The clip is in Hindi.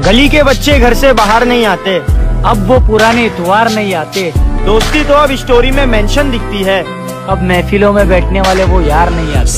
गली के बच्चे घर से बाहर नहीं आते। अब वो पुराने इतवार नहीं आते। दोस्ती तो अब स्टोरी में मेंशन दिखती है। अब महफिलों में बैठने वाले वो यार नहीं आते।